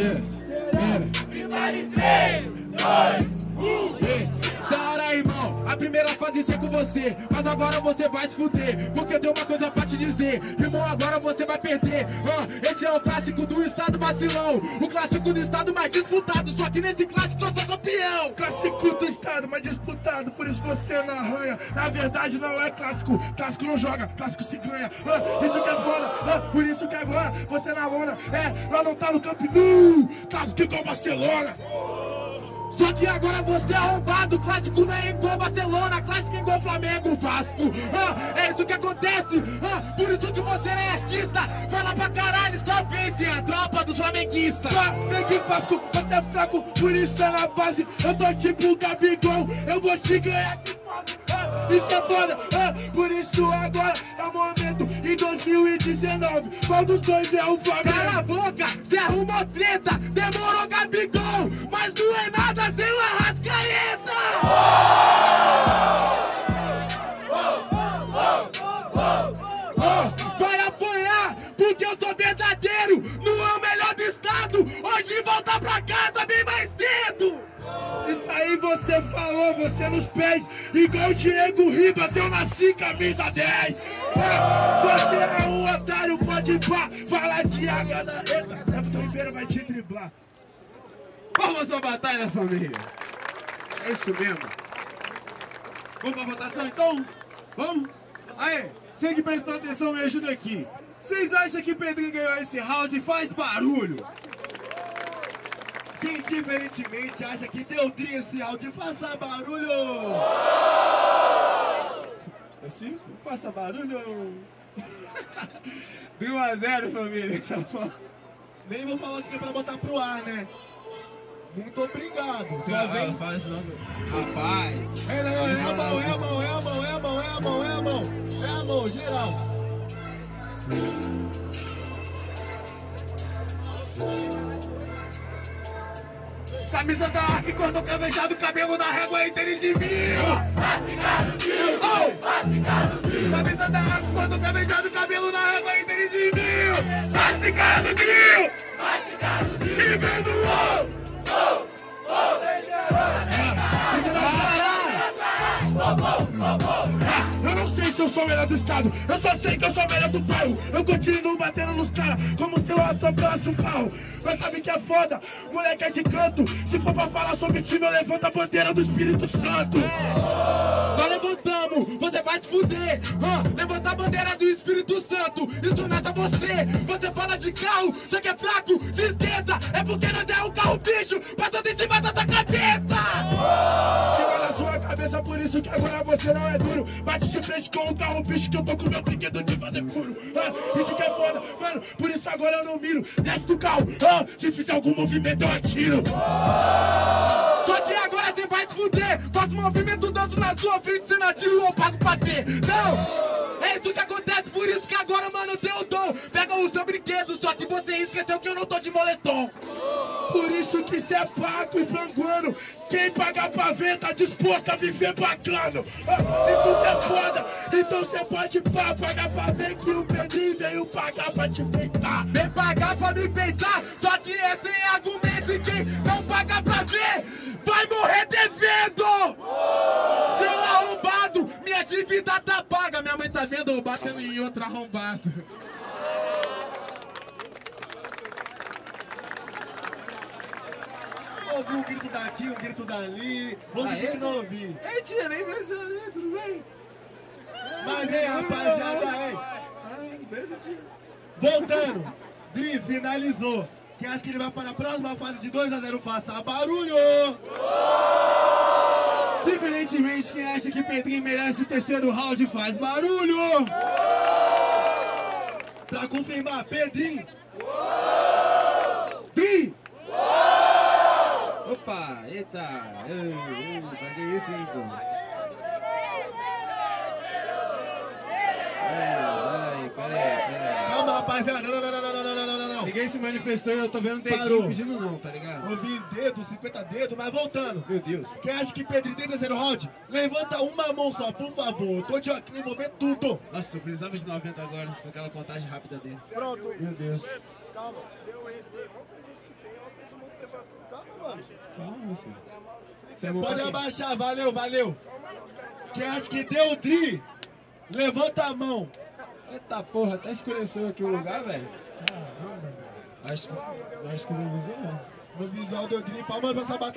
3, 2, 1. Da hora, irmão. A primeira fase é ser com você. Mas agora você vai se fuder. Porque eu tenho uma coisa pra te dizer. Irmão, agora você vai perder. Ah, esse é o clássico do estado vacilão. O clássico do estado mais disputado. Só que nesse clássico eu sou campeão. Clássico do estado mais disputado por isso você não arranha. Na verdade, não é clássico. Clássico não joga, clássico se ganha. Ah, isso que é foda, ah, por isso que agora você namora. É, lá não tá no Camp Nou. Clássico igual Barcelona. Só que agora você é arrombado, clássico não é igual Barcelona, clássico é igual Flamengo, Vasco. Ah, é isso que acontece, ah, por isso que você é artista. Fala pra caralho, só vence a tropa dos flamenguistas. Flamengo e Vasco, você é fraco, por isso é na base. Eu tô tipo Gabigol, eu vou te ganhar que fase. Ah, isso é foda, ah, por isso agora é o momento. Em 2019, qual dos dois é o Flamengo? Cala a boca, cê arrumou treta, demorou Gabigol, você nos pés, igual Diego Ribas, eu nasci camisa 10. Ah, Você é um otário, pode pá, fala água na Eita, Everton Ribeiro vai te driblar. Vamos pra batalha, família! É isso mesmo. Vamos pra votação então? Vamos? Aí, você que prestou atenção, me ajuda aqui. Vocês acham que Pedrinho ganhou esse round faz barulho? Quem diferentemente acha que deu tri esse round, faça barulho! Assim? Faça barulho! 1x0, família. São Paulo. Nem vou falar o que é pra botar pro ar, né? Muito obrigado. Só vem. faz não. Rapaz. É, não, é a mão, é a mão, é a mão, é a mão, é a mão, é a mão. É a mão, geral. Camisa da arque, cordão o cabelo na régua e tênis de mil. Classificado trio, oh! do trio. Camisa da arque, cordão cravejado, cabelo na régua e tênis de mil. Classificado trio, classificado trio. E vendo o oh, oh, oh. Pará, pará, pará, se eu sou melhor do estado, eu só sei que eu sou melhor do bairro. Eu continuo batendo nos caras, como se eu atropelasse um carro. Mas sabe que é foda? Moleque é de canto. Se for pra falar sobre time, eu levanto a bandeira do Espírito Santo. Nós levantamos, você vai se fuder. Ah, levanta a bandeira do Espírito Santo. Isso nessa você. Você fala de carro, só que é fraco. Se esqueça, é porque nós é um carro bicho cabeça, por isso que agora você não é duro. Bate de frente com o carro bicho que eu tô com meu brinquedo de fazer furo. Ah, isso que é foda, mano. Por isso agora eu não miro. Desce do carro, ah, se fizer algum movimento eu atiro. Só que agora você vai se fuder. Faço movimento, danço na sua frente, você não atira eu pago pra ter. Não! É isso que acontece, por isso que agora, mano, eu tenho o dom. Pega o seu brinquedo, só que você esqueceu que eu não tô de moletom. Por isso que cê é pago e panguano. Quem pagar pra ver tá disposto a viver bacano. Ah, e tudo é foda, então cê pode pá, pagar pra ver que o Pedrinho veio pagar pra te peitar. Vem pagar pra me pensar, só que é sem argumento. E quem não paga pra ver, vai morrer devendo! Seu arrombado, minha dívida tá paga. Minha mãe tá vendo eu batendo em outro arrombado. Ouvi um grito daqui, um grito dali. Vou fingir que não ouvi. Ei, tia, nem mencionei, tudo bem? Mas aí, rapaziada, aí. Ai, beijo, tia. Voltando. Dri finalizou. Quem acha que ele vai para a próxima fase de 2x0, faça barulho! Diferentemente, quem acha que Pedrinho merece o terceiro round faz barulho! Pra confirmar, Pedrinho, Dri! Opa, eita. Mas isso, hein, pô? Peraí, peraí. Calma, rapaziada. Não, não, não, não, não, não, não, não. Ninguém se manifestou eu tô vendo dedinho Parou. pedindo não, tá ligado? Ouvi dedo, 50 dedos, mas voltando. Meu Deus. Quem acha que Pedrinho tem terceiro round? Levanta uma mão só, por favor. Eu tô de óculos, vou ver tudo. Nossa, eu precisava de 90 agora, com aquela contagem rápida dele. Pronto. Meu Deus. Calma. Deu erro. Vamos ver o que tem, vamos ver o que tem, tá? Pra quê? abaixar, valeu, valeu. Quem acha que deu o Dri, levanta a mão. Eita porra, até escureceu aqui o lugar, velho. Acho. Acho que não visou, não. No visual deu Dri, palmas pra essa batalha.